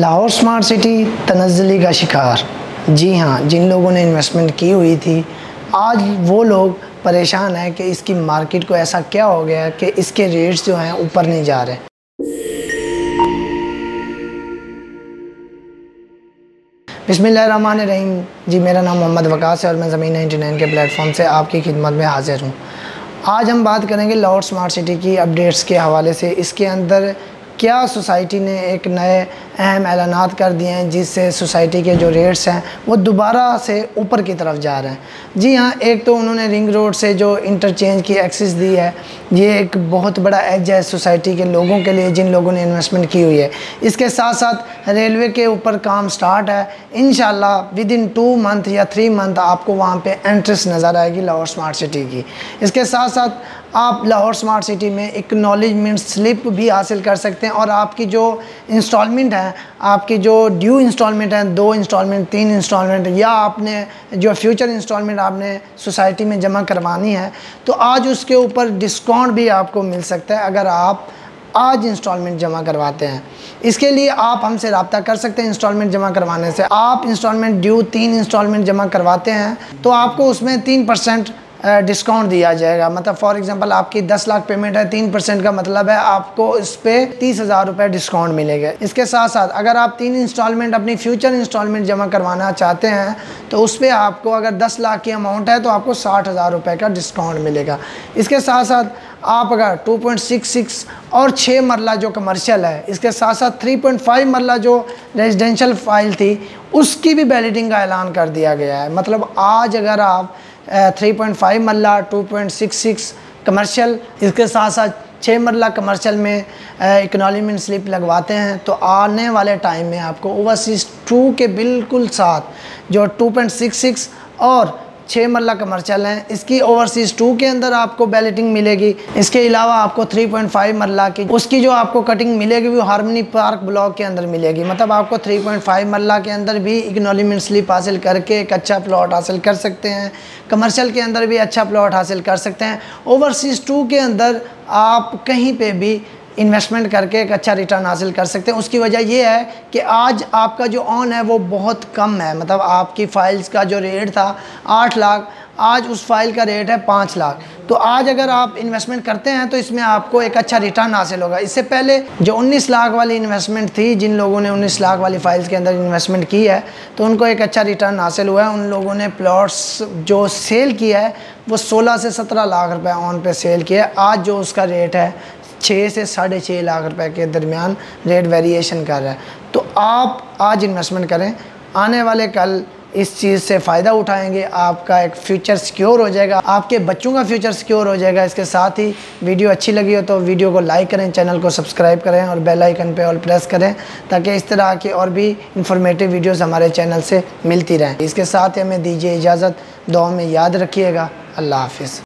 Lahore smart city तनजली का शिकार। जी हाँ जिन लोगों ने इन्वेस्टमेंट की हुई थी, आज वो लोग परेशान हैं कि इसकी मार्केट को ऐसा क्या हो गया कि इसके रेट्स जो हैं ऊपर नहीं जा रहे। रहीम जी, मेरा नाम मोहम्मद वकास है और मैं ज़मीन नाइन्टी नाइन के प्लेटफॉर्म से आपकी खिदमत में हाजिर हूँ। आज हम बात करेंगे लाहौर स्मार्ट सिटी की अपडेट्स के हवाले से। इसके अंदर क्या सोसाइटी ने एक नए अहम ऐलान कर दिए हैं जिससे सोसाइटी के जो रेट्स हैं वो दोबारा से ऊपर की तरफ़ जा रहे हैं। जी हाँ एक तो उन्होंने रिंग रोड से जो इंटरचेंज की एक्सेस दी है, ये एक बहुत बड़ा एज है सोसाइटी के लोगों के लिए जिन लोगों ने इन्वेस्टमेंट की हुई है। इसके साथ साथ रेलवे के ऊपर काम स्टार्ट है। In with in two month या थ्री मंथ आपको वहाँ पर एंट्रेंस नज़र आएगी लाहौर स्मार्ट सिटी की। इसके साथ साथ आप लाहौर स्मार्ट सिटी में एक्नॉलेजमेंट स्लिप भी हासिल कर सकते हैं और आपकी जो इंस्टॉलमेंट है आपकी जो ड्यू इंस्टॉलमेंट है, दो इंस्टॉलमेंट तीन इंस्टॉलमेंट या आपने जो फ्यूचर इंस्टॉलमेंट आपने सोसाइटी में जमा करवानी है तो आज उसके ऊपर डिस्काउंट भी आपको मिल सकता है अगर आप आज इंस्टॉलमेंट जमा करवाते हैं। इसके लिए आप हमसे रबता कर सकते हैं इंस्टॉलमेंट जमा करवाने से। आप इंस्टॉलमेंट ड्यू तीन इंस्टॉलमेंट जमा करवाते हैं तो आपको उसमें तीन परसेंट डिस्काउंट दिया जाएगा। मतलब फॉर एग्जांपल आपकी 10 लाख पेमेंट है, तीन परसेंट का मतलब है आपको इस पर तीस हज़ार रुपये डिस्काउंट मिलेगा। इसके साथ साथ अगर आप तीन इंस्टॉलमेंट अपनी फ्यूचर इंस्टॉलमेंट जमा करवाना चाहते हैं तो उस पर आपको अगर 10 लाख की अमाउंट है तो आपको साठ हज़ार रुपये का डिस्काउंट मिलेगा। इसके साथ साथ आप अगर 2.66 और छः मरला जो कमर्शियल है, इसके साथ साथ 3.5 मरला जो रेजिडेंशल फ़ाइल थी, उसकी भी बैलिटिंग का ऐलान कर दिया गया है। मतलब आज अगर आप three point five marla two point six six commercial इसके साथ साथ छः मरला कमर्शियल में इकनॉलीमेंट स्लिप लगवाते हैं। तो आने वाले टाइम में आपको ओवरसीज़ टू के बिल्कुल साथ जो टू पॉइंट सिक्स सिक्स और छः मरला कमर्शल हैं। इसकी ओवरसीज़ टू के अंदर आपको बैलेटिंग मिलेगी। इसके अलावा आपको थ्री पॉइंट फाइव मरला की उसकी जो आपको कटिंग मिलेगी, वो हारमनी पार्क ब्लॉक के अंदर मिलेगी। मतलब आपको थ्री पॉइंट फाइव मरला के अंदर भी इकनॉलीमेंट स्लिप हासिल करके एक अच्छा प्लॉट हासिल कर सकते हैं। कमर्शल के अंदर भी अच्छा प्लॉट हासिल कर सकते हैं। ओवरसीज़ टू के अंदर आप कहीं पर भी इन्वेस्टमेंट करके एक अच्छा रिटर्न हासिल कर सकते हैं। उसकी वजह ये है कि आज आपका जो ऑन है वो बहुत कम है। मतलब आपकी फ़ाइल्स का जो रेट था आठ लाख, आज उस फ़ाइल का रेट है पाँच लाख। तो आज अगर आप इन्वेस्टमेंट करते हैं तो इसमें आपको एक अच्छा रिटर्न हासिल होगा। इससे पहले जो 19 लाख वाली इन्वेस्टमेंट थी, जिन लोगों ने 19 लाख वाली फाइल्स के अंदर इन्वेस्टमेंट की है तो उनको एक अच्छा रिटर्न हासिल हुआ है। उन लोगों ने प्लॉट्स जो सेल किया है, वो 16 से 17 लाख रुपए ऑन पे सेल किया है आज जो उसका रेट है छः से साढ़े छः लाख रुपए के दरमियान रेट वेरिएशन कर रहा है। तो आप आज इन्वेस्टमेंट करें, आने वाले कल इस चीज़ से फ़ायदा उठाएँगे, आपका एक फ्यूचर सिक्योर हो जाएगा, आपके बच्चों का फ्यूचर सिक्योर हो जाएगा। इसके साथ ही वीडियो अच्छी लगी हो तो वीडियो को लाइक करें चैनल को सब्सक्राइब करें और बेल आइकन पे ऑल प्रेस करें ताकि इस तरह के और भी इंफॉर्मेटिव वीडियोस हमारे चैनल से मिलती रहें। इसके साथ ही हमें दीजिए इजाज़त दो में याद रखिएगा। अल्लाह हाफिज़।